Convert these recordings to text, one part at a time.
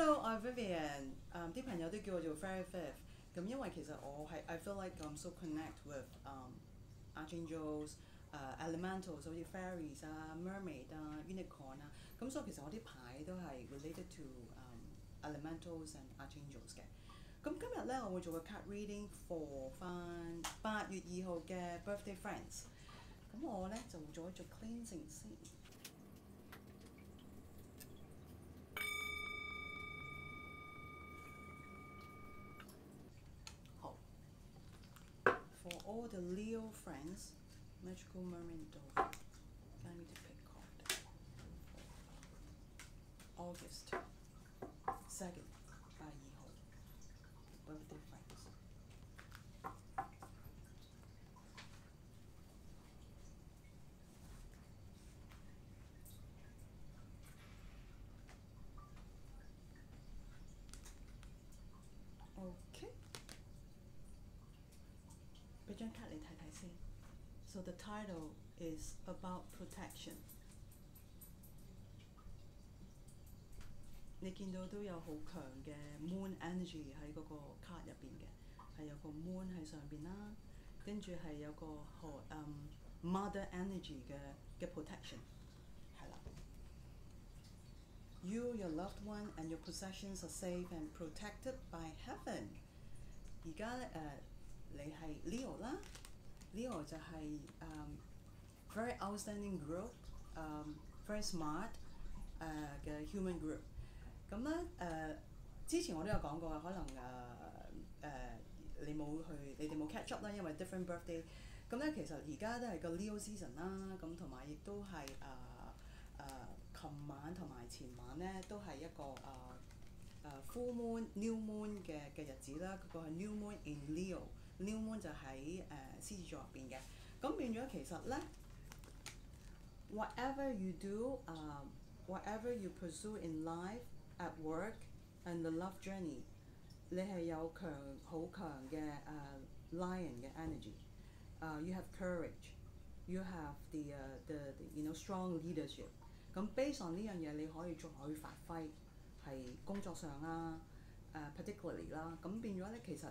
Hello，我係 Vivian。誒啲朋友都叫我做 um, Fairy ViV。咁因為其實我係 I feel like I'm so connect with um archangels、誒 elementals，好似 fairies 啊、mermaid 啊、unicorn 啊。咁所以其實我啲牌都係 related to um elementals and archangels 嘅。咁今日咧，我會做個 card reading for 翻八月二號嘅 birthday friends。咁我咧就做一做 cleansing 先。All the Leo friends, magical mermaid dolphin. I need to pick card. August second 张卡你睇睇先。So the title is about protection。你见到都有好强嘅 moon energy 喺嗰个卡入边嘅，系有个 moon 喺上边啦，跟住系有个何嗯 mother energy 嘅嘅 protection，系啦。You, your loved one, and your possessions are safe and protected by heaven。而家咧诶， 你係 Leo 啦，Leo 就係、um, very outstanding group，um, very smart 誒、嘅 human group。咁咧誒，之前我都有講過，可能誒誒、你冇去，你哋冇 catch up 啦，因為 different birthday。咁咧其實而家都係個 Leo season 啦，咁同埋亦都係誒誒，琴晚同埋前晚咧都係一個誒誒 full moon、new moon 嘅嘅日子啦。嗰、個係 new moon in Leo New moon 就喺誒、獅子座入邊嘅。咁變咗其實咧，whatever you do，誒、whatever you pursue in life。at work and the love journey，你係有強好強嘅誒、lion 嘅 energy，誒、you have courage，you have the、the, you know strong leadership。咁 based on 呢樣嘢，你可以再去發揮係工作上啊誒、particularly 啦。咁變咗咧，其實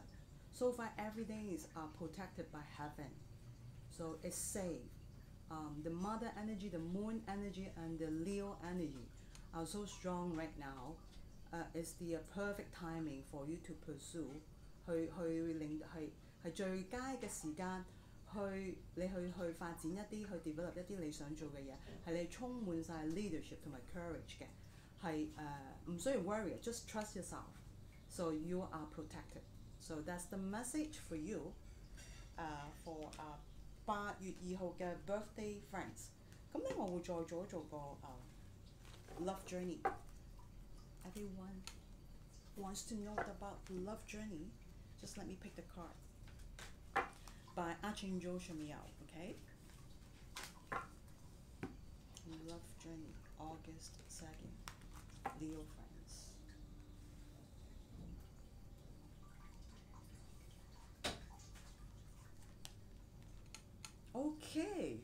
so far everything is uh, protected by heaven，so it's safe。Um, the mother energy, the moon energy, and the Leo energy are so strong right now. Uh, it's the uh, perfect timing for you to pursue，去去令系系最佳嘅时间去你去去发展一啲去 develop 一啲你想做嘅嘢，系你充满晒 leadership 同埋 courage 嘅，系诶唔需要 worry，just trust yourself。So you are protected. so that's the message for you uh, for 八、uh, 月二號嘅 birthday friends。咁咧，我會再做一做個誒、uh, love journey。Everyone wants to know about love journey. Just let me pick the card by ah Archangel Chamuel. Okay. Love journey, August second, Leo friend. Okay.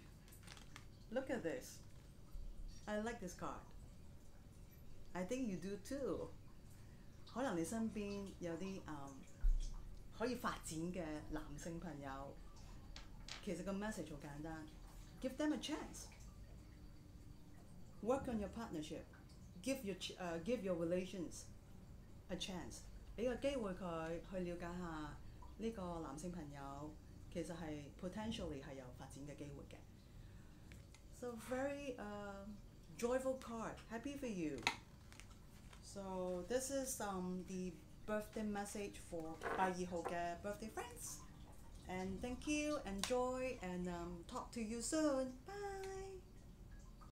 Look at this. I like this card. I think you do too。可能你身边有啲诶、嗯可以发展嘅男性朋友，其实个 message 好简单，give them a chance。Work on your partnership. Give your ch- 诶、give your relations a chance。俾个机会佢去了解下呢个男性朋友， 其实系 potentially 系有发展嘅机会嘅。So very uh, joyful card. Happy for you. So this is um, the birthday message for 八二号嘅 birthday friends. And thank you, enjoy, and um, talk to you soon. Bye.